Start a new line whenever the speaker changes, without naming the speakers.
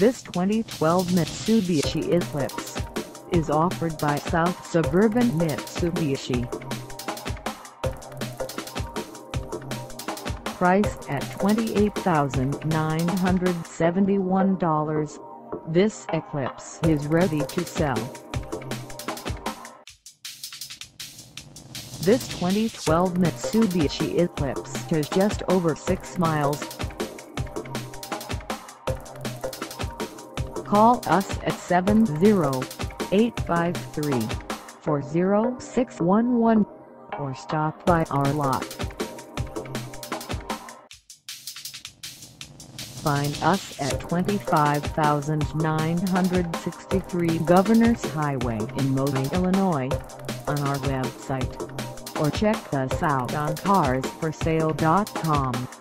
This 2012 Mitsubishi Eclipse is offered by South Suburban Mitsubishi. Priced at $28,971, this Eclipse is ready to sell. This 2012 Mitsubishi Eclipse has just over 6 miles. Call us at 70853-40611 or stop by our lot. Find us at 25963 Governors Highway in Monee, Illinois on our website or check us out on carsforsale.com.